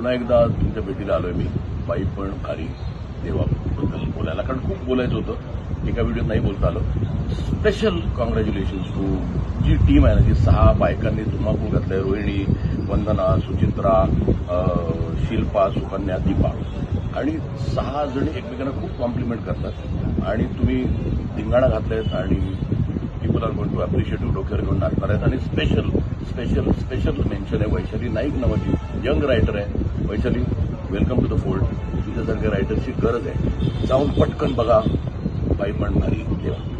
पुन्हा एकदा तुमच्या भेटीला आलोय मी. बाई पण भारी. देवाबद्दल बोलायला. कारण खूप बोलायचं होतं. एका व्हिडिओत नाही बोलता आलं. Special congratulation to Zee team आहे ना जी सहा बायकांनी धुमाकूळ आहे रोहिणी वंदना सुचित्रा शिल्पा सुकन्या दीपा. आणि सहा जणी एकमेकांना खूप कॉम्प्लिमेंट करतात. आणि तुम्ही धिंगाणा घातलायत आणि people are going to appreciate you डोक्यावर घेऊन नाचणार आणि स्पेशल स्पेशल स्पेशल मेन्शन आहे वैशाली नाईक नावाची. यंग रायटर आहे. Vaishali welcome to the fold तुझ्यासारख्या रायटरची गरज आहे. जाऊन पटकन बघा. बाई पण भारी देवा.